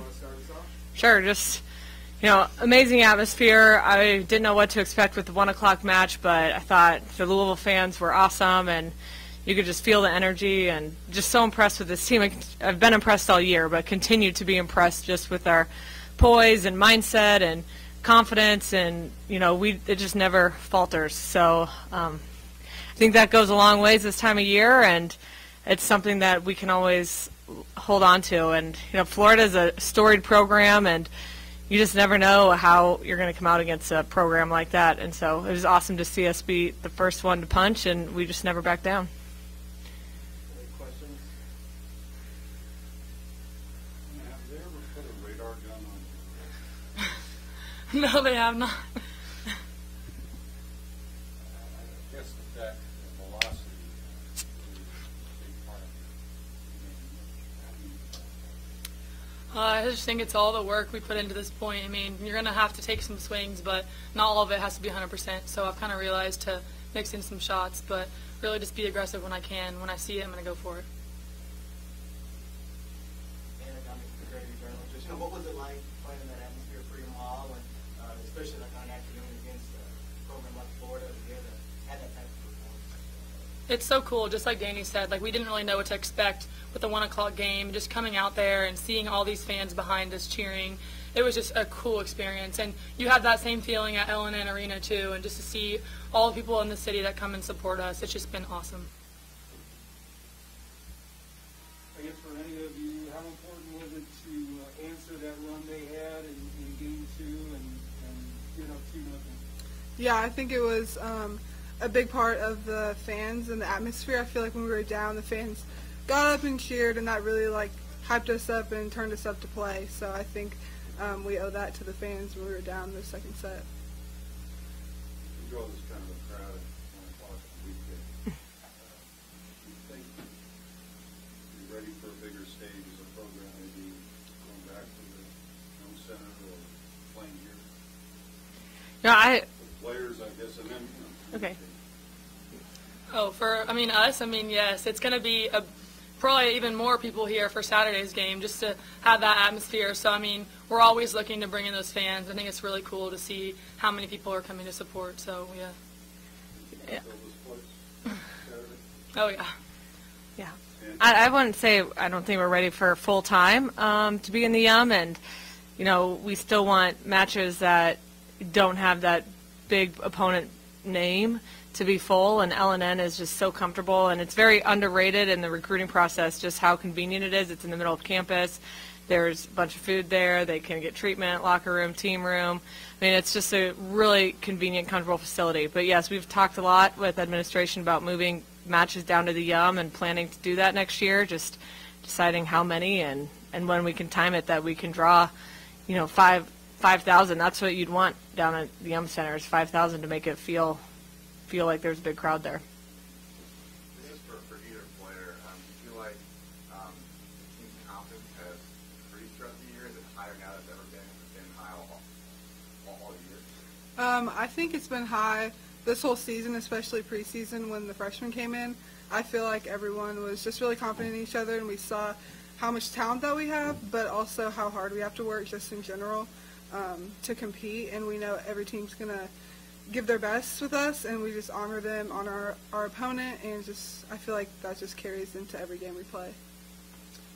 off? Sure, just you know, amazing atmosphere. I didn't know what to expect with the one o'clock match, but I thought the Louisville fans were awesome, and you could just feel the energy, and just so impressed with this team. I've been impressed all year, but continue to be impressed just with our poise and mindset and confidence, and you know, we it just never falters. So um, I think that goes a long ways this time of year, and it's something that we can always hold on to. And you know, Florida is a storied program, and you just never know how you're going to come out against a program like that. And so it was awesome to see us be the first one to punch, and we just never backed down. Any questions? Have they ever put a radar gun on you? No, they have not. I guess the deck and velocity is a big part of it. How do you- Uh, I just think it's all the work we put into this point. I mean, you're going to have to take some swings, but not all of it has to be 100%. So I've kind of realized to mix in some shots, but really just be aggressive when I can. When I see it, I'm going to go for it. And what was it like playing in that atmosphere for your mall, and uh, especially on an afternoon against a program like Florida to be able to have that type of performance? It's so cool, just like Dani said. Like we didn't really know what to expect with the one o'clock game. Just coming out there and seeing all these fans behind us cheering, it was just a cool experience. And you have that same feeling at L&N Arena too. And just to see all the people in the city that come and support us, it's just been awesome. I guess for any of you, how important was it to uh, answer that run they had in, in game two and, and get up two nothing? Yeah, I think it was um, a big part of the fans and the atmosphere. I feel like when we were down, the fans got up and cheered, and that really like hyped us up and turned us up to play. So I think um, we owe that to the fans when we were down the second set. You draw this kind of a crowd at one o'clock on weekday. Uh, Do you think you're ready for a bigger stage as a program, maybe going back to the home center or playing here? You know, I The players, I guess, and then, you know. Okay. Oh, for I mean us. I mean yes, it's going to be a, probably even more people here for Saturday's game just to have that atmosphere. So I mean we're always looking to bring in those fans. I think it's really cool to see how many people are coming to support. So yeah. Yeah. Fill this place Saturday? Oh yeah. Yeah. I, I wouldn't say I don't think we're ready for full time um, to be in the Yum, and you know we still want matches that don't have that big opponent name to be full. And L&N is just so comfortable, and it's very underrated in the recruiting process. Just how convenient it is. It's in the middle of campus. There's a bunch of food there. They can get treatment, locker room, team room. I mean, it's just a really convenient, comfortable facility. But yes, we've talked a lot with administration about moving matches down to the Yum and planning to do that next year. Just deciding how many and and when we can time it that we can draw, you know, five five thousand. That's what you'd want down at the Yum Center is five thousand to make it feel feel like there's a big crowd there. This is for, for either player. Um, do you feel like um, the team's confidence has increased throughout the year? Is it higher now than it's ever been? Has it been high all, all, all year? Um, I think it's been high this whole season, especially preseason when the freshmen came in. I feel like everyone was just really confident in each other, and we saw how much talent that we have, but also how hard we have to work just in general um, to compete. And we know every team's gonna give their best with us, and we just honor them, honor our, our opponent, and just I feel like that just carries into every game we play.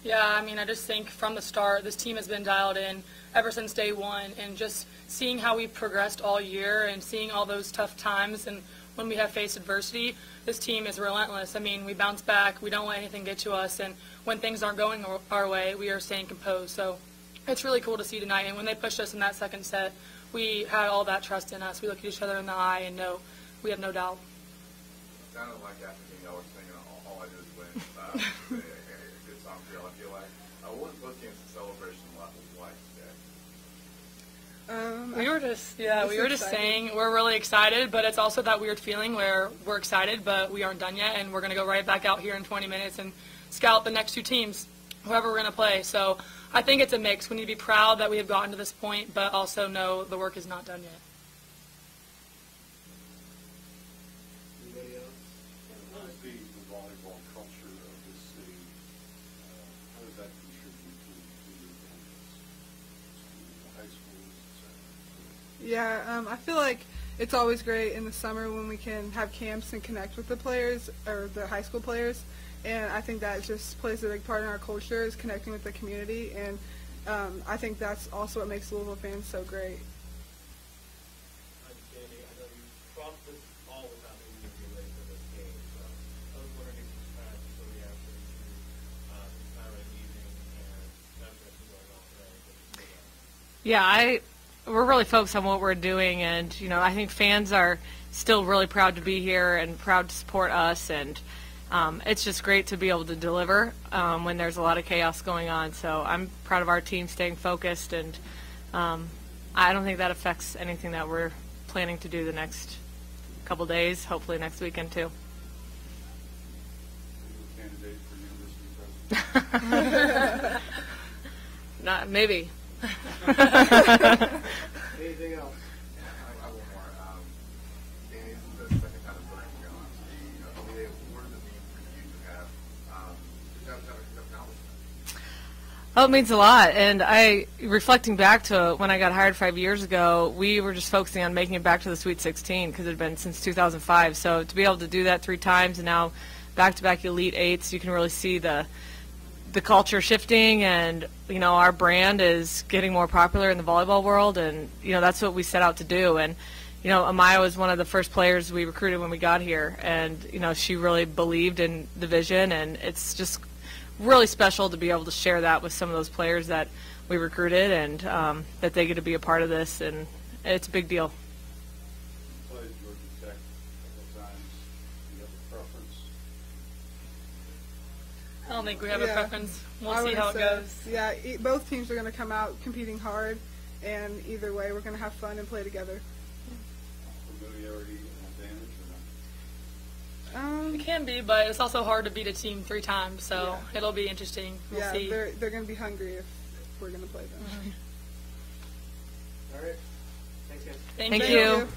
Yeah, I mean, I just think from the start, this team has been dialed in ever since day one, and just seeing how we've progressed all year and seeing all those tough times and when we have faced adversity, this team is relentless. I mean, we bounce back, we don't let anything get to us, and when things aren't going our way, we are staying composed. So it's really cool to see tonight. And when they pushed us in that second set, we had all that trust in us. We looked at each other in the eye and know we have no doubt. It sounded like after the y'all were singing all, all I do is win. Uh, a, a, a good song for y'all, I feel like. Uh, what was both teams' celebration like like today? Um, We were just, yeah, we were just exciting. saying we're really excited, but it's also that weird feeling where we're excited, but we aren't done yet, and we're going to go right back out here in 20 minutes and scout the next two teams, whoever we're going to play. So I think it's a mix. We need to be proud that we have gotten to this point, but also know the work is not done yet. Yeah, um, I feel like it's always great in the summer when we can have camps and connect with the players or the high school players and I think that just plays a big part in our culture is connecting with the community, and um, I think that's also what makes Louisville fans so great. Understanding, I know you talked this all the time when you were ready for this game, so I was wondering if you could kind of just a reaction to, this time of the evening and everything that's going on today. but it's, Yeah, I we're really focused on what we're doing, and you know, I think fans are still really proud to be here and proud to support us, and um, it's just great to be able to deliver um, when there's a lot of chaos going on. So I'm proud of our team staying focused, and um, I don't think that affects anything that we're planning to do the next couple days. Hopefully next weekend too. Are you a candidate for university president? Not maybe. Anything else? I have one more. Um, Dani, this is the second time the program going on TV. Uh, Leah, what does it mean for you to have, um, to have, to have an accomplishment? Oh, it means a lot. And I, reflecting back to when I got hired five years ago, we were just focusing on making it back to the Sweet 16 because it had been since 2005. So to be able to do that three times and now back-to-back Elite Eights, you can really see the the culture shifting and you know our brand is getting more popular in the volleyball world and you know that's what we set out to do and you know Amaya was one of the first players we recruited when we got here and you know she really believed in the vision and it's just really special to be able to share that with some of those players that we recruited and um, that they get to be a part of this and it's a big deal. You played Georgia Tech a couple of times. Do you have a preference? I don't think we have a preference. We'll I see wouldn't how it say- goes. Yeah, e- both teams are going to come out competing hard, and either way, we're going to have fun and play together. Familiarity an advantage or not? Um, It can be, but it's also hard to beat a team three times, so Yeah. it'll be interesting. We'll yeah, see. they're they're going to be hungry if we're going to play them. All right. Thanks, guys. Thank, Thank you. you.